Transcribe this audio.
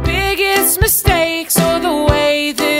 biggest mistakes or the way that